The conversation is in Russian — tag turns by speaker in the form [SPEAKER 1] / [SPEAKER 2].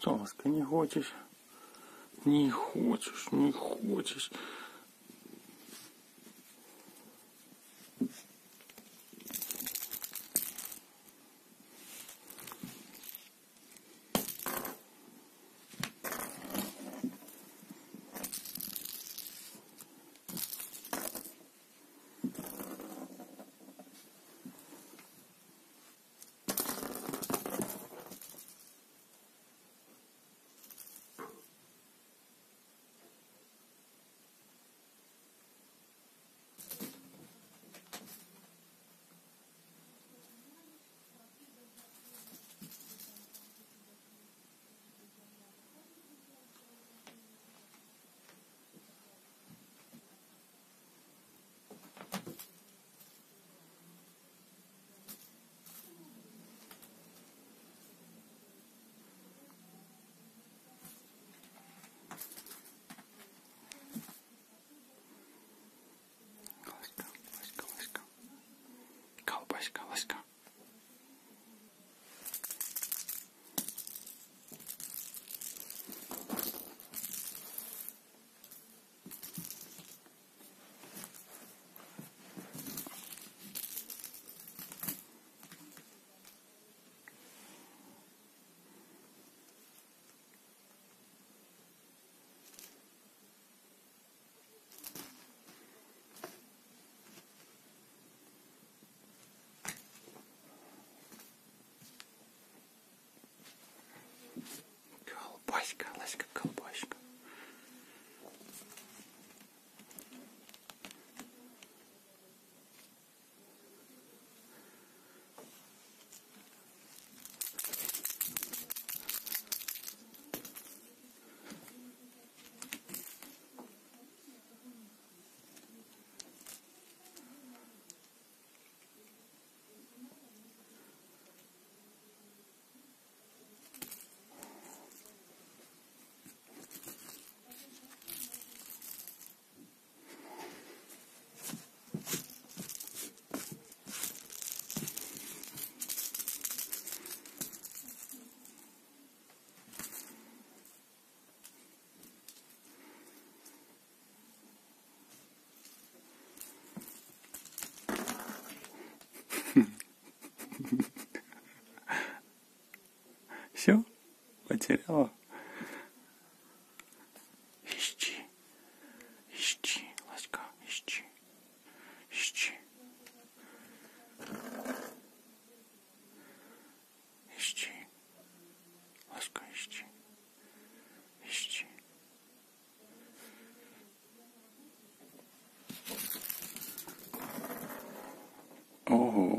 [SPEAKER 1] Что, Ласка, не хочешь? Не хочешь, не хочешь. потеряла. Ищи, ищи, Ласька, ищи, ищи. Ищи, Ласька, ищи, ищи. Ого.